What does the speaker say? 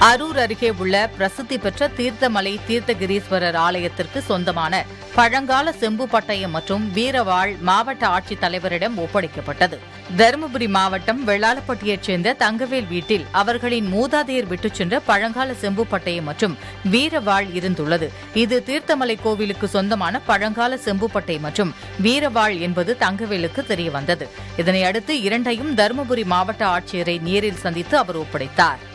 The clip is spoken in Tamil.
அரூர் அருகே உள்ள பிரசித்தி பெற்ற தீர்த்தமலை தீர்த்தகிரீஸ்வரர் ஆலயத்திற்கு சொந்தமான பழங்கால செம்பு பட்டயம் மற்றும் வீரவாள் மாவட்ட ஆட்சித் தலைவரிடம் ஒப்படைக்கப்பட்டது. தருமபுரி மாவட்டம் வெள்ளாளப்பட்டியைச் சேர்ந்த தங்கவேல் வீட்டில் அவர்களின் மூதாதையர் விட்டுச் சென்ற பழங்கால செம்பு பட்டயம் மற்றும் வீரவாள் இருந்துள்ளது. இது தீர்த்தமலை கோவிலுக்கு சொந்தமான பழங்கால செம்பு பட்டை மற்றும் வீரவாள் என்பது தங்கவேலுக்கு தெரியவந்தது. இதனையடுத்து இரண்டையும் தருமபுரி மாவட்ட ஆட்சியரை நேரில் சந்தித்து அவர் ஒப்படைத்தார்.